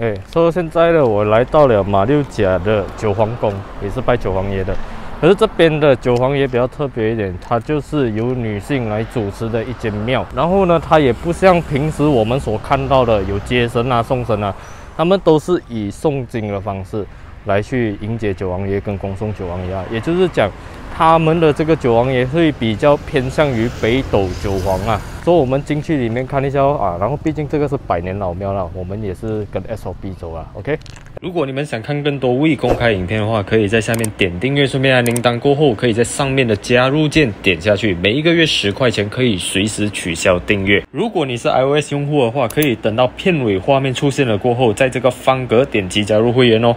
哎，说现在呢，我来到了马六甲的九皇宫，也是拜九皇爷的。可是这边的九皇爷比较特别一点，它就是由女性来主持的一间庙。然后呢，它也不像平时我们所看到的有接神啊、送神啊，他们都是以诵经的方式来去迎接九王爷跟恭送九王爷啊。也就是讲。他们的这个九王也会比较偏向于北斗九皇啊，所以我们进去里面看一下啊。然后毕竟这个是百年老庙了，我们也是跟 SOP 走啊。OK，如果你们想看更多未公开影片的话，可以在下面点订阅，顺便按铃铛。过后可以在上面的加入键点下去，每一个月十块钱可以随时取消订阅。如果你是 iOS 用户的话，可以等到片尾画面出现了过后，在这个方格点击加入会员哦。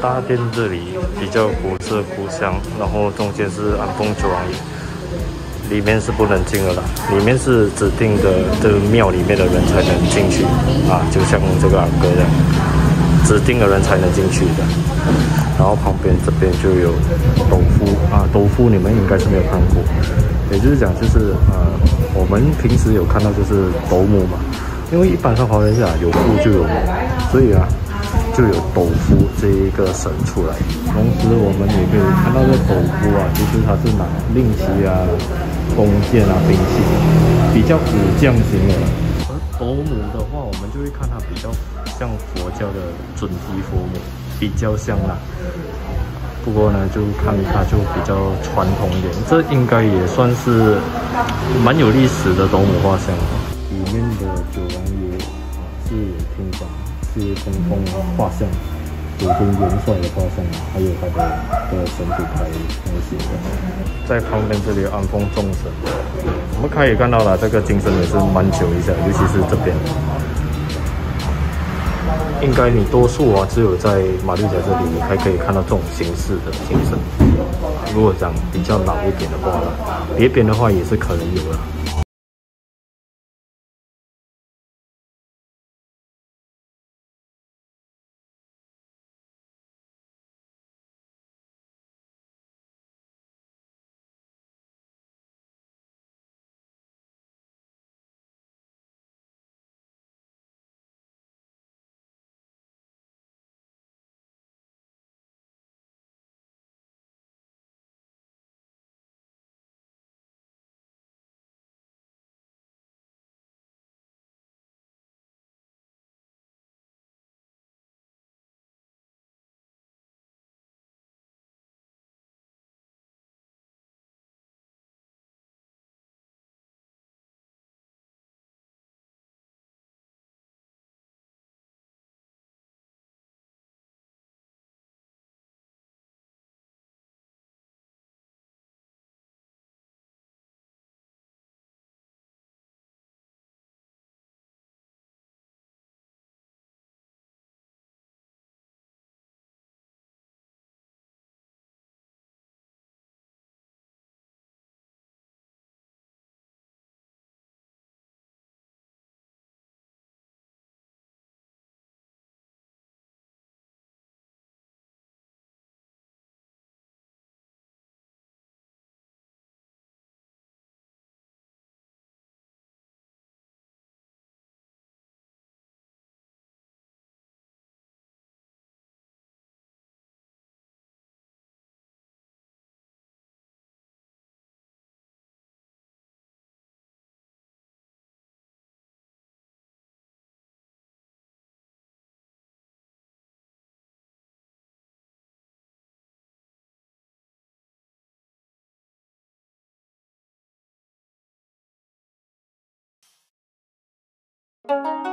大殿这里比较古色古香，然后中间是安丰九王，里面是不能进的啦，里面是指定的这个庙里面的人才能进去啊，就像这个安哥这样，指定的人才能进去的。然后旁边这边就有斗夫啊，斗夫你们应该是没有看过，也就是讲就是呃，我们平时有看到就是斗母嘛，因为一般上华人是啊有父就有母，所以啊。就有斗夫这一个神出来，同时我们也可以看到这斗夫啊，其实他是拿令旗啊、弓箭啊、兵器，比较武将型的。而斗母的话，我们就会看它比较像佛教的准提佛母，比较像啦。不过呢，就看它就比较传统一点，这应该也算是蛮有历史的斗母画像。里面的九王爷啊，是天长。是通通画像，有跟元帅的画像，还有他的的神主牌那些的。在旁边这里安丰众神，我们可以看到了，这个精神也是蛮久一下，尤其是这边。应该你多数啊，只有在马六甲这里，你才可以看到这种形式的精神。如果讲比较老一点的话，别边的话也是可能有了。拜。